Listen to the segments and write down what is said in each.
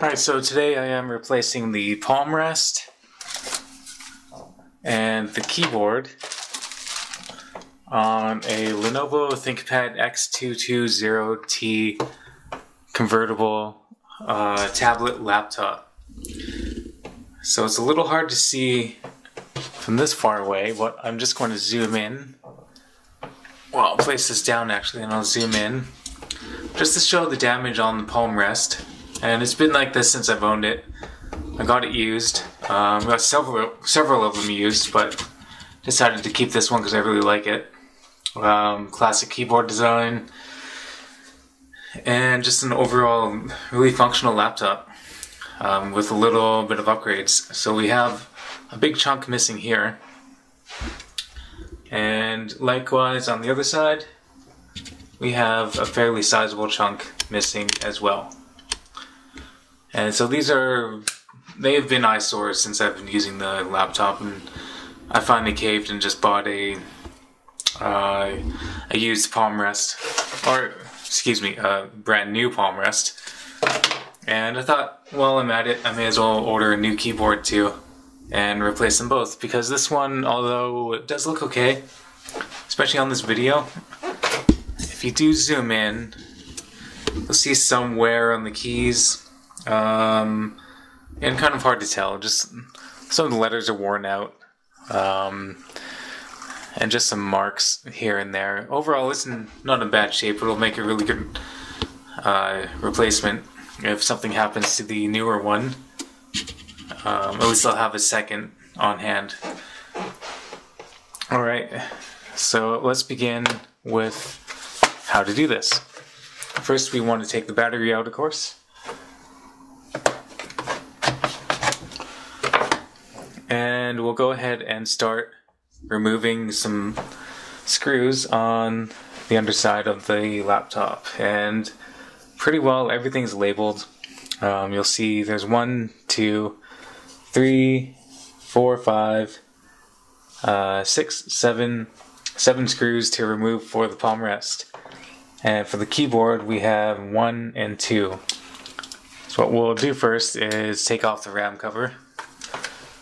Alright, so today I am replacing the palm rest and the keyboard on a Lenovo ThinkPad X220T convertible uh, tablet laptop. So it's a little hard to see from this far away, but I'm just going to zoom in. Well, I'll place this down actually and I'll zoom in just to show the damage on the palm rest and it's been like this since I've owned it. I got it used. Um, got several several of them used, but decided to keep this one because I really like it. Um, classic keyboard design, and just an overall really functional laptop um, with a little bit of upgrades. So we have a big chunk missing here, and likewise on the other side, we have a fairly sizable chunk missing as well. And so these are, they have been eyesores since I've been using the laptop and I finally caved and just bought a, uh, a used palm rest, or excuse me, a brand new palm rest. And I thought, well, I'm at it, I may as well order a new keyboard too and replace them both because this one, although it does look okay, especially on this video, if you do zoom in, you'll see some wear on the keys um, and kind of hard to tell. Just some of the letters are worn out. Um, and just some marks here and there. Overall, it's not in bad shape. It'll make a really good uh, replacement if something happens to the newer one. Um, at least I'll have a second on hand. Alright, so let's begin with how to do this. First, we want to take the battery out, of course. And we'll go ahead and start removing some screws on the underside of the laptop. And pretty well everything's labeled. Um, you'll see there's one, two, three, four, five, uh, six, seven, seven screws to remove for the palm rest. And for the keyboard, we have one and two. So what we'll do first is take off the RAM cover.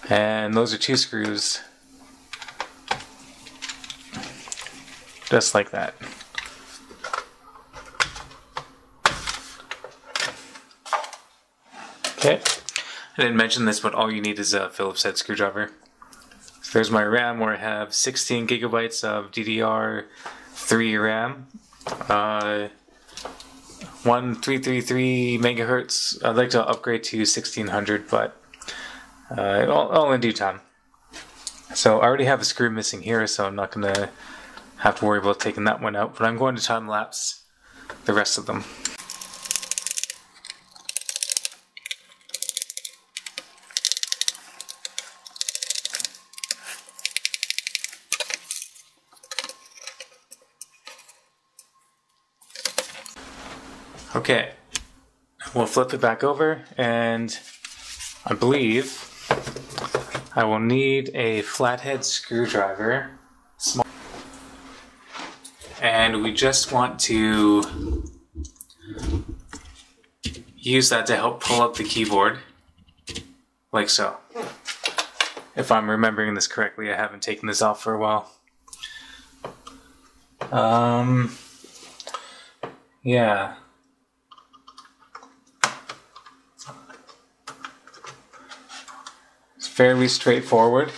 And those are two screws. Just like that. Okay. I didn't mention this, but all you need is a Phillips head screwdriver. So there's my RAM where I have 16 gigabytes of DDR3 RAM. Uh, 1333 megahertz. I'd like to upgrade to 1600, but uh, all, all in due time. So I already have a screw missing here, so I'm not going to have to worry about taking that one out, but I'm going to time lapse the rest of them. Okay, we'll flip it back over and I believe I will need a flathead screwdriver. Small. And we just want to use that to help pull up the keyboard, like so. If I'm remembering this correctly, I haven't taken this off for a while. Um, yeah. Fairly straightforward.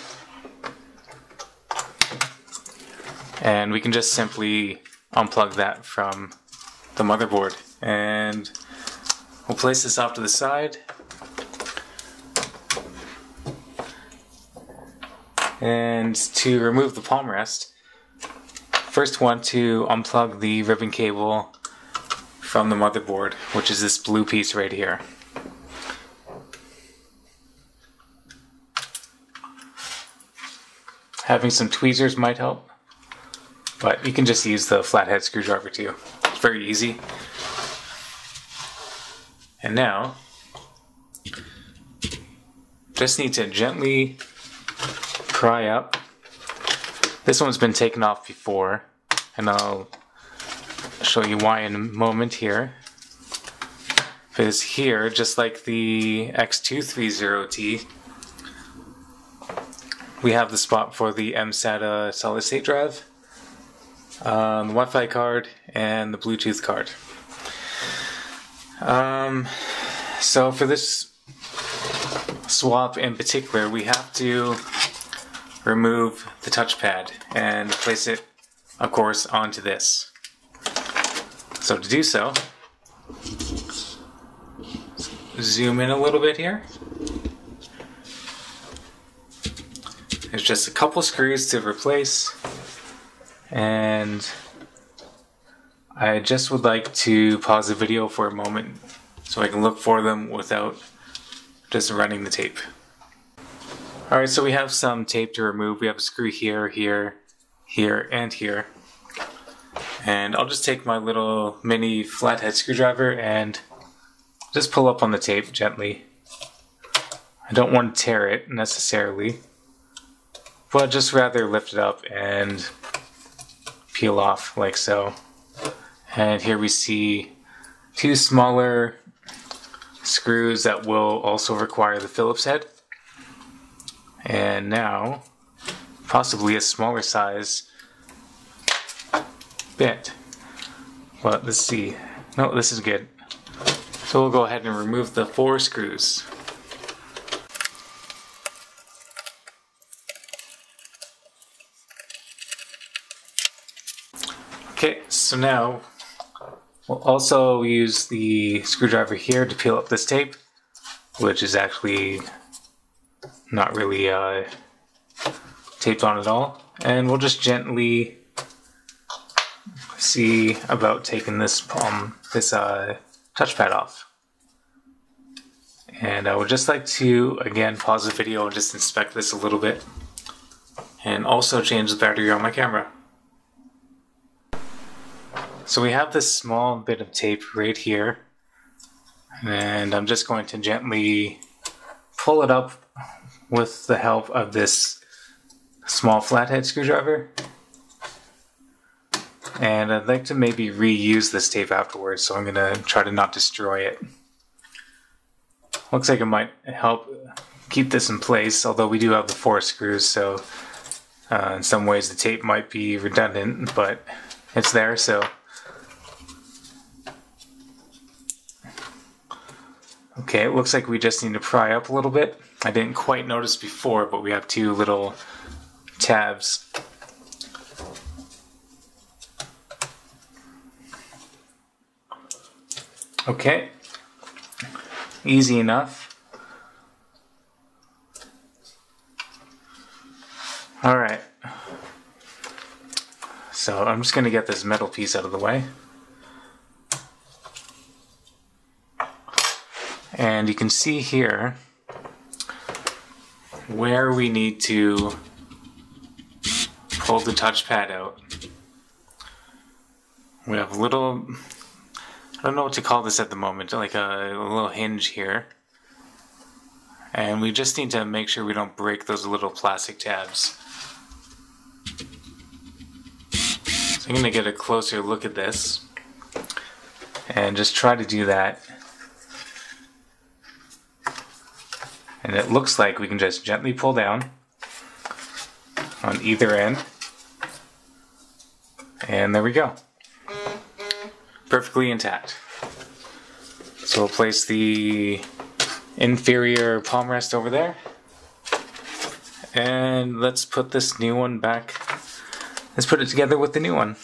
And we can just simply unplug that from the motherboard. And we'll place this off to the side. And to remove the palm rest, first want to unplug the ribbon cable from the motherboard, which is this blue piece right here. Having some tweezers might help, but you can just use the flathead screwdriver too. It's very easy. And now, just need to gently pry up. This one's been taken off before, and I'll show you why in a moment here. is here, just like the X230T, we have the spot for the mSATA solid state drive, um, the Wi-Fi card, and the Bluetooth card. Um, so for this swap in particular, we have to remove the touchpad and place it, of course, onto this. So to do so, zoom in a little bit here. There's just a couple screws to replace and I just would like to pause the video for a moment so I can look for them without just running the tape. Alright, so we have some tape to remove. We have a screw here, here, here, and here. And I'll just take my little mini flathead screwdriver and just pull up on the tape gently. I don't want to tear it necessarily, but just rather lift it up and peel off like so. And here we see two smaller screws that will also require the Phillips head. And now, possibly a smaller size bit. But let's see. No, this is good. So we'll go ahead and remove the four screws. Okay, so now we'll also use the screwdriver here to peel up this tape, which is actually not really uh, taped on at all. And we'll just gently see about taking this palm, this uh, touchpad off. And I would just like to, again, pause the video and just inspect this a little bit. And also change the battery on my camera. So we have this small bit of tape right here. And I'm just going to gently pull it up with the help of this small flathead screwdriver. And I'd like to maybe reuse this tape afterwards, so I'm going to try to not destroy it. Looks like it might help keep this in place, although we do have the four screws, so uh, in some ways the tape might be redundant, but it's there, so. Okay, it looks like we just need to pry up a little bit. I didn't quite notice before, but we have two little tabs Okay. Easy enough. Alright. So I'm just to get this metal piece out of the way. And you can see here where we need to pull the touchpad out. We have a little I don't know what to call this at the moment, like a, a, little hinge here. And we just need to make sure we don't break those little plastic tabs. So I'm going to get a closer look at this and just try to do that. It looks like we can just gently pull down on either end. And there we go perfectly intact. So we'll place the inferior palm rest over there. And let's put this new one back. Let's put it together with the new one.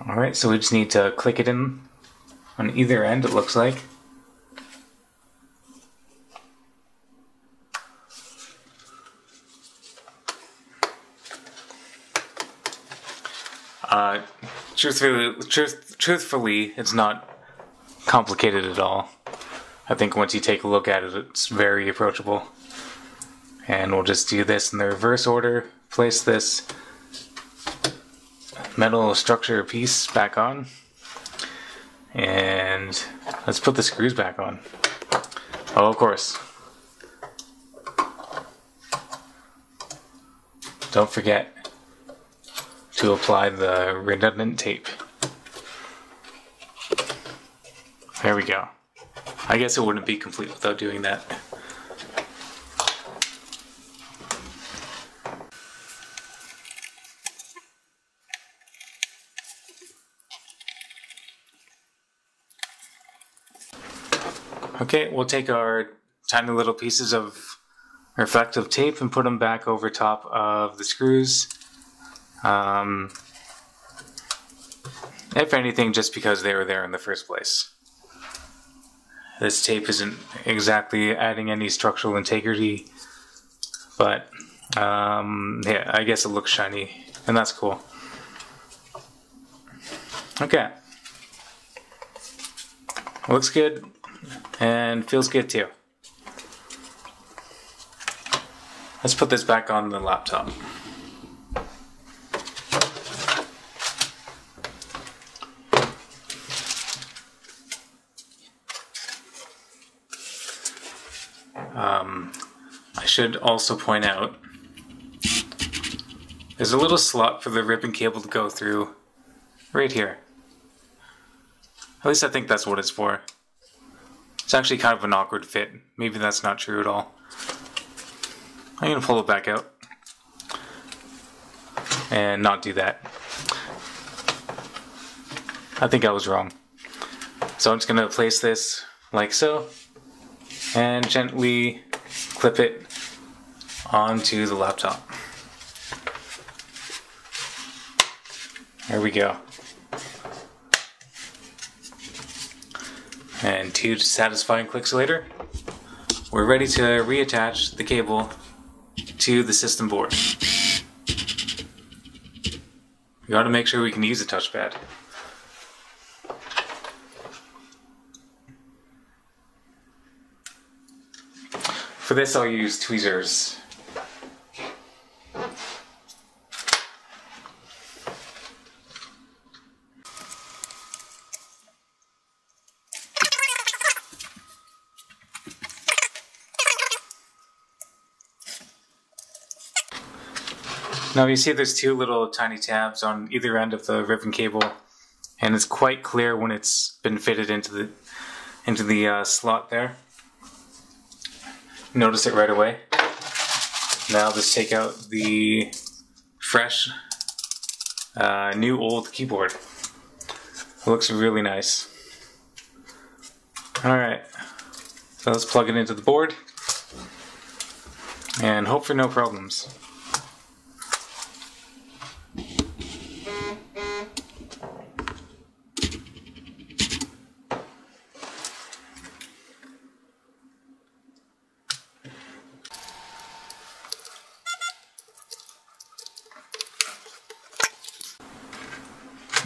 Alright, so we just need to click it in on either end, it looks like. Uh, truthfully, truth, truthfully, it's not complicated at all. I think once you take a look at it, it's very approachable. And we'll just do this in the reverse order. Place this metal structure piece back on. And let's put the screws back on. Oh, of course. Don't forget, to apply the redundant tape. There we go. I guess it wouldn't be complete without doing that. Okay, we'll take our tiny little pieces of reflective tape and put them back over top of the screws. Um, if anything, just because they were there in the first place. This tape isn't exactly adding any structural integrity, but um, yeah, I guess it looks shiny, and that's cool. Okay. Looks good and feels good too. Let's put this back on the laptop. Um, I should also point out there's a little slot for the ribbon cable to go through right here. At least I think that's what it's for. It's actually kind of an awkward fit. Maybe that's not true at all. I'm going to pull it back out. And not do that. I think I was wrong. So I'm just going to place this like so. And gently clip it onto the laptop. There we go. And two satisfying clicks later, we're ready to reattach the cable to the system board. We gotta make sure we can use a touchpad. For this I'll use tweezers. Now you see there's two little tiny tabs on either end of the ribbon cable and it's quite clear when it's been fitted into the into the uh, slot there. Notice it right away. Now let's take out the fresh uh, new old keyboard. It looks really nice. Alright, so let's plug it into the board and hope for no problems.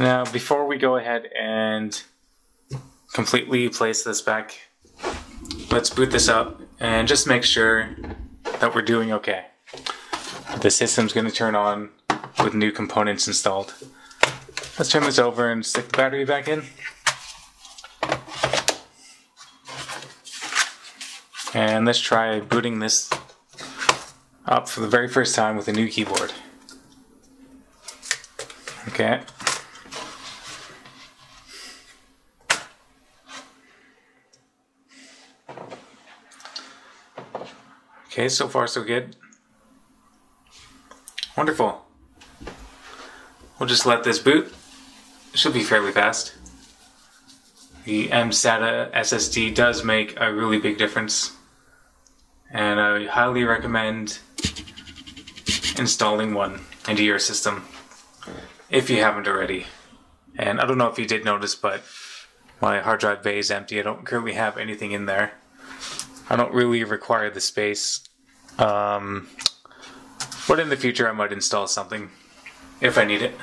Now, before we go ahead and completely place this back, let's boot this up and just make sure that we're doing okay. The system's going to turn on with new components installed. Let's turn this over and stick the battery back in. And let's try booting this up for the very first time with a new keyboard. Okay. Okay, so far so good. Wonderful. We'll just let this boot. It should be fairly fast. The mSATA SSD does make a really big difference. And I highly recommend installing one into your system if you haven't already. And I don't know if you did notice, but my hard drive bay is empty. I don't currently have anything in there. I don't really require the space um, but in the future, I might install something if I need it.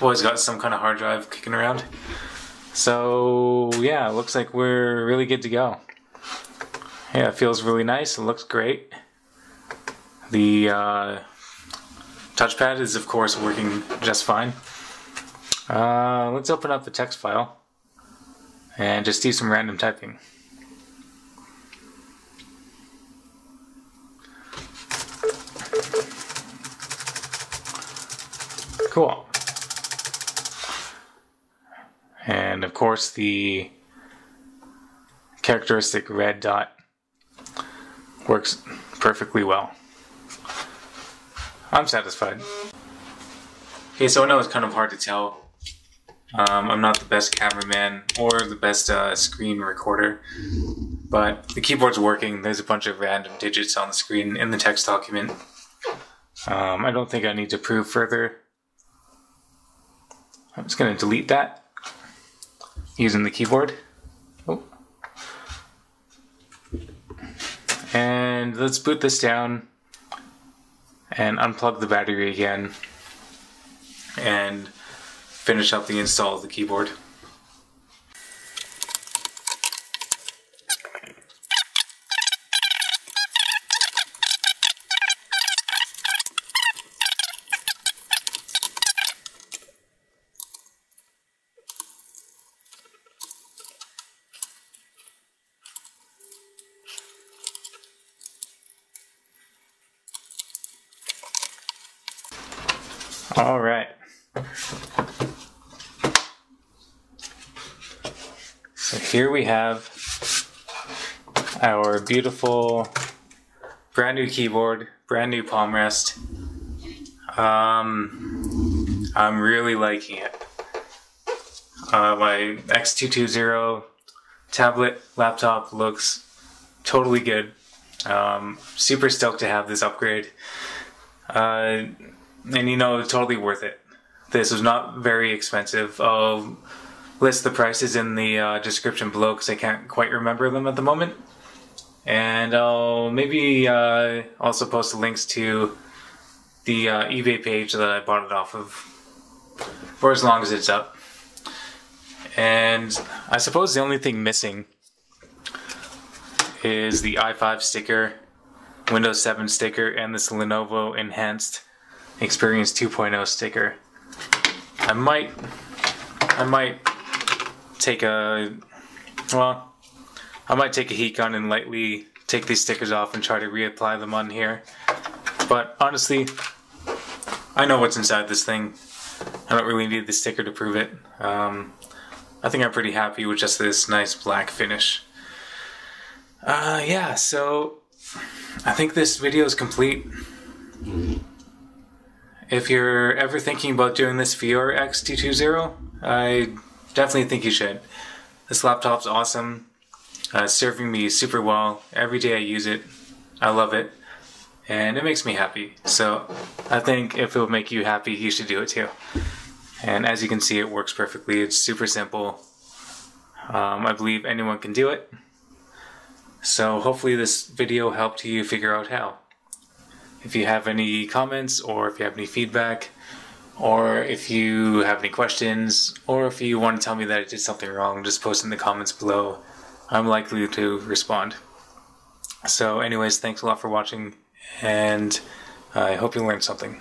always got some kind of hard drive kicking around. So yeah, looks like we're really good to go. Yeah, it feels really nice. It looks great. The uh, touchpad is of course working just fine. Uh, let's open up the text file and just do some random typing. Cool. And of course, the characteristic red dot works perfectly well. I'm satisfied. Okay, so I know it's kind of hard to tell. Um, I'm not the best cameraman or the best uh, screen recorder, but the keyboard's working. There's a bunch of random digits on the screen in the text document. Um, I don't think I need to prove further. I'm just going to delete that using the keyboard. Oh. And let's boot this down and unplug the battery again and finish up the install of the keyboard. All right. So here we have our beautiful brand new keyboard, brand new palm rest. Um, I'm really liking it. Uh, my X220 tablet laptop looks totally good. Um, super stoked to have this upgrade. Uh, and you know, totally worth it. This is not very expensive. I'll list the prices in the uh, description below because I can't quite remember them at the moment. And I'll maybe uh, also post the links to the uh, eBay page that I bought it off of for as long as it's up. And I suppose the only thing missing is the i5 sticker, Windows 7 sticker, and this Lenovo Enhanced Experience 2.0 sticker. I might, I might take a, well, I might take a heat gun and lightly take these stickers off and try to reapply them on here. But honestly, I know what's inside this thing. I don't really need the sticker to prove it. Um, I think I'm pretty happy with just this nice black finish. Uh, yeah, so I think this video is complete. If you're ever thinking about doing this for your X220, I definitely think you should. This laptop's awesome. Uh, serving me super well. Every day I use it. I love it. And it makes me happy. So I think if it would make you happy, you should do it too. And as you can see, it works perfectly. It's super simple. Um, I believe anyone can do it. So hopefully this video helped you figure out how. If you have any comments or if you have any feedback or if you have any questions or if you want to tell me that I did something wrong, just post in the comments below. I'm likely to respond. So anyways, thanks a lot for watching and I hope you learned something.